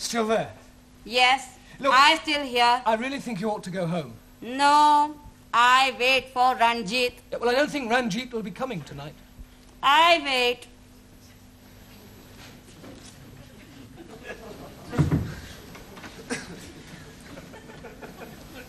You're still there? Yes, Look- I'm still here. I really think you ought to go home. No, I wait for Ranjeet. Yeah, well, I don't think Ranjeet will be coming tonight. I wait.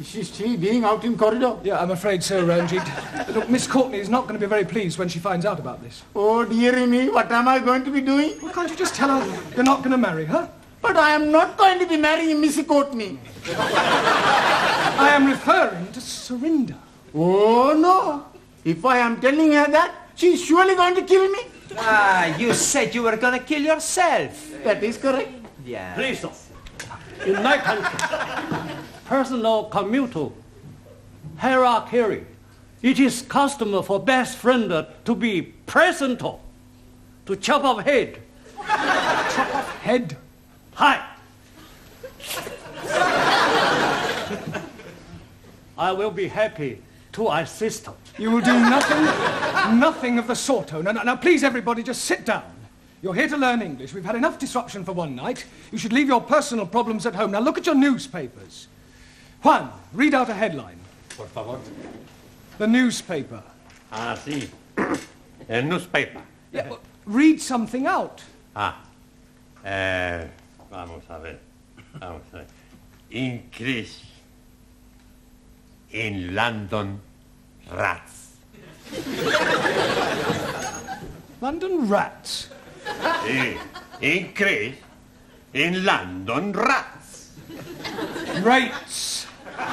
Is she still being out in corridor? Yeah, I'm afraid so, Ranjeet. Look, Miss Courtney is not going to be very pleased when she finds out about this. Oh, dearie me, what am I going to be doing? Well, can't you just tell her you're not going to marry her? But I am not going to be marrying Missy Courtney. I am referring to Surinder. Oh, no. If I am telling her that, she's surely going to kill me. Ah, you said you were gonna kill yourself. That is correct. Yeah. Please, in my country, personal commutal hierarchy, it is custom for best friend to be present to chop off head. Chop off head. Hi. I will be happy to assist. You will do nothing, nothing of the sort. Oh, no, no, now, please, everybody, just sit down. You're here to learn English. We've had enough disruption for one night. You should leave your personal problems at home. Now, look at your newspapers. Juan, read out a headline. Por favor. The newspaper. Ah, sí. El newspaper. Yeah, well, read something out. Ah. Eh, vamos a ver. Vamos a ver. Increase in London rats. London rats. Sí. Increase in London rats. Rates.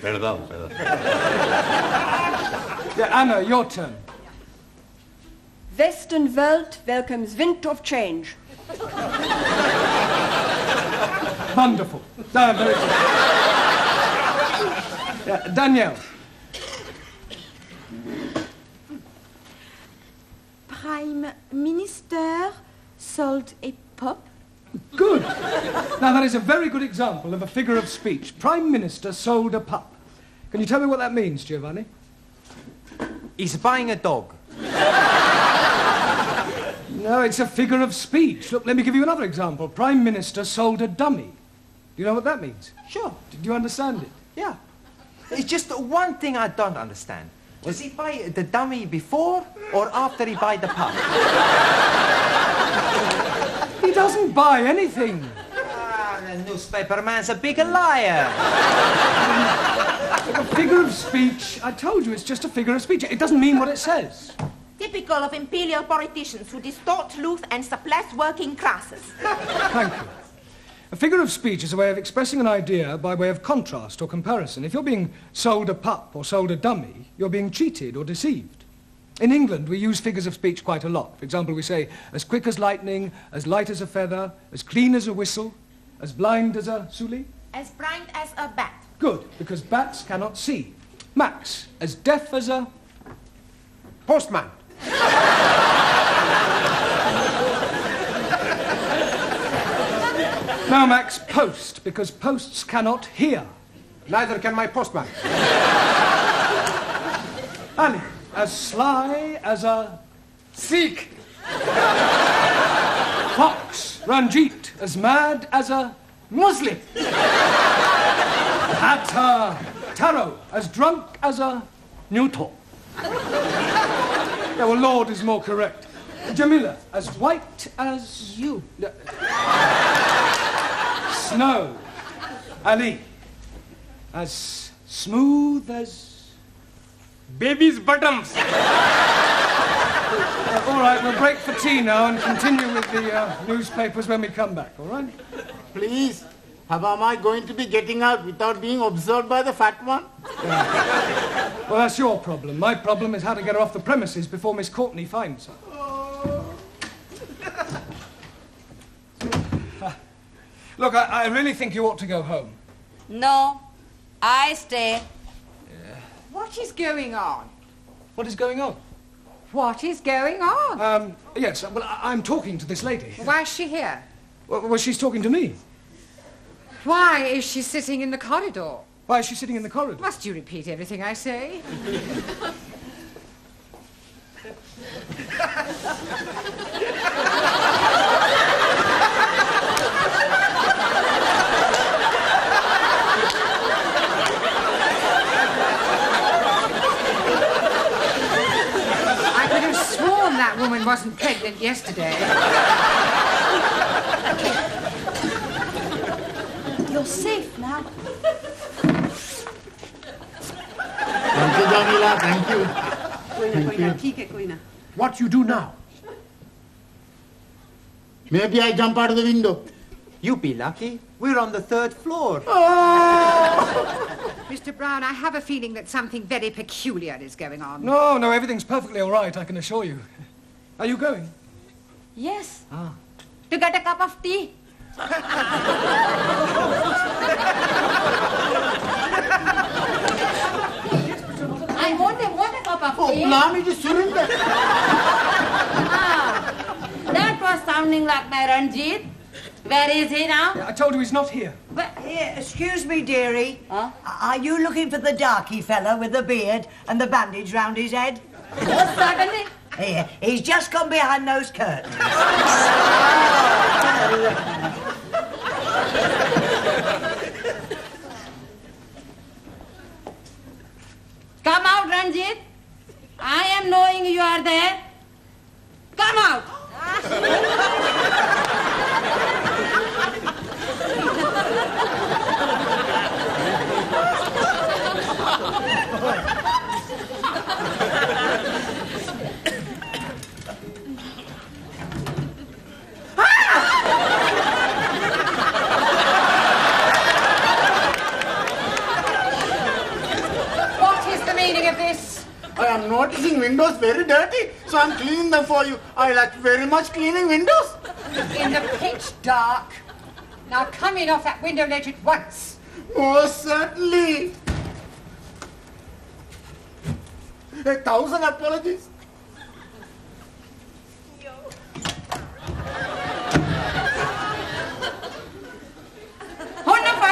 perdón, perdón. Yeah, Anna, your turn. Westenwelt welcomes wind of change. Wonderful. Uh, very good. Yeah, Danielle. Prime Minister sold a pop. Good. Now, that is a very good example of a figure of speech. Prime Minister sold a pup. Can you tell me what that means, Giovanni? He's buying a dog. It's a figure of speech. Look, let me give you another example. Prime Minister sold a dummy. Do you know what that means? Sure. Did you understand it? Yeah. It's just one thing I don't understand. Does he buy the dummy before or after he buy the pup? He doesn't buy anything. Ah, the newspaper man's a big liar. A figure of speech. I told you it's just a figure of speech. It doesn't mean what it says. Typical of imperial politicians who distort truth and suppress working classes. Thank you. A figure of speech is a way of expressing an idea by way of contrast or comparison. If you're being sold a pup or sold a dummy, you're being cheated or deceived. In England, we use figures of speech quite a lot. For example, we say, as quick as lightning, as light as a feather, as clean as a whistle, as blind as a suli. As blind as a bat. Good, because bats cannot see. Max, as deaf as a... Postman. Now, Max, post, because posts cannot hear. Neither can my postman. Ali, as sly as a... Sikh. Fox, Ranjeet, as mad as a... Muslim. Hatter, Taro, as drunk as a... Neutral. Well, Lord is more correct. Jamila, as white as... You. Snow. Ali, as smooth as... Baby's bottoms. Uh, all right, we'll break for tea now and continue with the uh, newspapers when we come back, all right? Please, how am I going to be getting out without being observed by the fat one? Well, that's your problem. My problem is how to get her off the premises before Miss Courtney finds her. Look, I, I really think you ought to go home. No, I stay. What is going on? What is going on? What is going on? Um, yes, well, I, I'm talking to this lady. Why is she here? Well, well, she's talking to me. Why is she sitting in the corridor? Why is she sitting in the corridor? Must you repeat everything I say? I could have sworn that woman wasn't pregnant yesterday. You're safe now. Thank you, Jamila. Thank you. Thank you. What you do now? Maybe I jump out of the window. You be lucky. We're on the third floor. Oh! Mr. Brown, I have a feeling that something very peculiar is going on. No, no, everything's perfectly all right, I can assure you. Are you going? Yes. Ah. To get a cup of tea. I want a, want a cup Oh, tea. blimey, just Surinder. Ah, that was sounding like my Ranjeet. Where is he now? I told you he's not here. But, Here, excuse me, dearie. Huh? Are you looking for the darky fella with the beard and the bandage round his head? oh, certainly. Here, he's just gone behind those curtains. Come out, Ranjeet. I am knowing you are there. Come out. What is the meaning of this? I am noticing windows very dirty, so I'm cleaning them for you. I like very much cleaning windows. In the pitch dark. Now come in off that window ledge at once. Most certainly. A thousand apologies. Wonderful.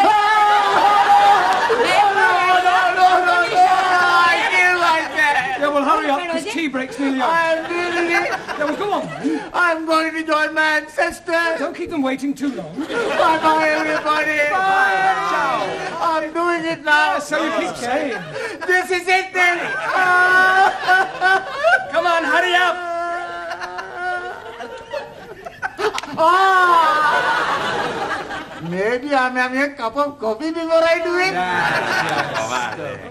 Yeah, well, hurry up, because tea break's nearly over. I'm doing it. Yeah, well, go on. then. I'm going to join my ancestors. Don't keep them waiting too long. Bye bye, everybody. Bye. Ciao. I'm doing it now. So you keep saying. This is it then. Come on, hurry up. Ah. Maybe I'm having a cup of coffee before I do it.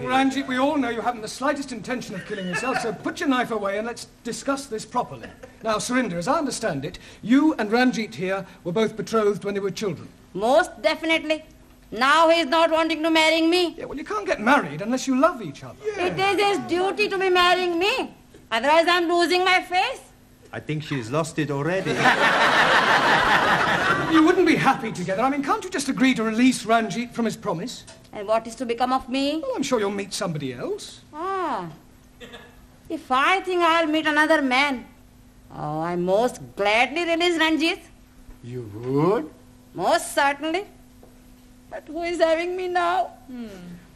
Ranjeet, we all know you haven't the slightest intention of killing yourself, so put your knife away and let's discuss this properly. Now, Surinder, as I understand it, you and Ranjeet here were both betrothed when they were children. Most definitely. Now he's not wanting to marry me. Yeah, well, you can't get married unless you love each other. It is his duty to be marrying me. Otherwise, I'm losing my face. I think she's lost it already. You wouldn't be happy together. I mean, can't you just agree to release Ranjeet from his promise? And what is to become of me? Well, I'm sure you'll meet somebody else. Ah. If I think I'll meet another man, oh, I most gladly release Ranjeet. You would? Most certainly. But who is having me now?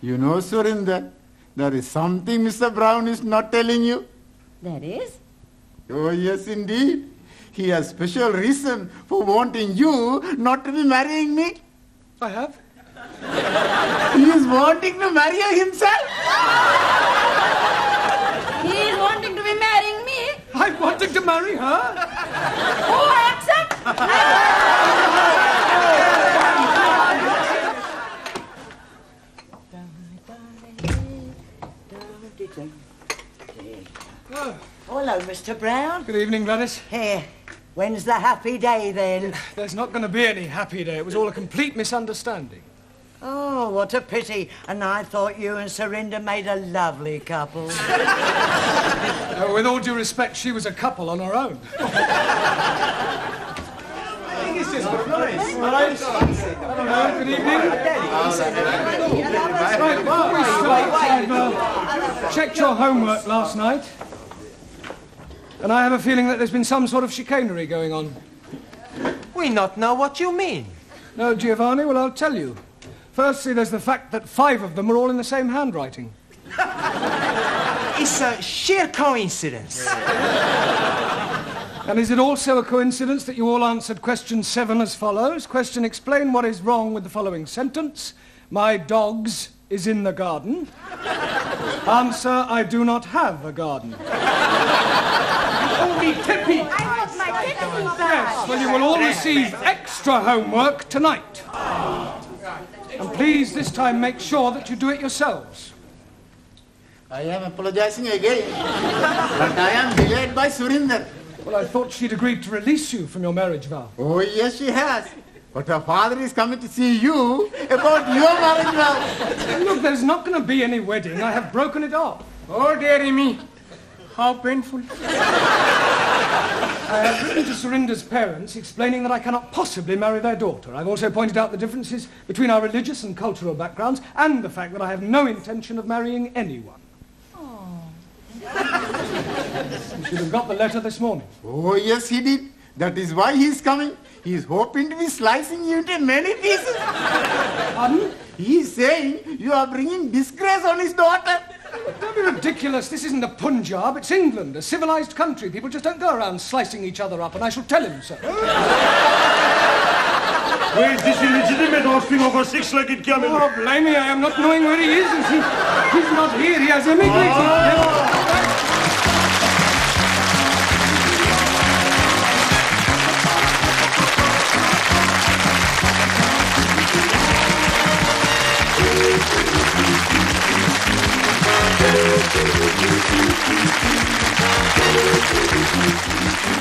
You know, Surinder, there is something Mr. Brown is not telling you. There is. Oh, yes, indeed. He has special reason for wanting you not to be marrying me. I have. He is wanting to marry you himself. He is wanting to be marrying me. I'm wanting to marry her. Oh, I accept. Hello, Mr. Brown. Good evening, Gladys. Here, when's the happy day then? There's not going to be any happy day. It was all a complete misunderstanding. Oh, what a pity. And I thought you and Surinder made a lovely couple. Uh, with all due respect, she was a couple on her own. it's just nice. Uh, good evening. Right, before we start, checked your homework last night. And I have a feeling that there's been some sort of chicanery going on. We not know what you mean. No, Giovanni? Well, I'll tell you. Firstly, there's the fact that five of them are all in the same handwriting. it's a sheer coincidence. And is it also a coincidence that you all answered question seven as follows? Question, explain what is wrong with the following sentence. My dogs is in the garden. Answer, I do not have a garden. Only Tippy. I want my tippy Yes, well, you will all receive extra homework tonight. And please, this time, make sure that you do it yourselves. I am apologizing again. but I am delayed by Surinder. Well, I thought she'd agreed to release you from your marriage vow. Oh, yes, she has. But her father is coming to see you about your marriage vow. Look, there's not going to be any wedding. I have broken it off. Oh, dearie me. How painful. I have written to Surinder's parents explaining that I cannot possibly marry their daughter. I've also pointed out the differences between our religious and cultural backgrounds and the fact that I have no intention of marrying anyone. Oh. You should have got the letter this morning. Oh, yes, he did. That is why he is coming. He is hoping to be slicing you into many pieces. Pardon? He is saying you are bringing disgrace on his daughter. Don't be ridiculous. This isn't the Punjab. It's England, a civilized country. People just don't go around slicing each other up, and I shall tell him so. Where is this illegitimate offspring of a six-legged camel? Oh, blame me. I am not knowing where he is. He, he's not here. He has immigrated. Ah. Thank Thank you.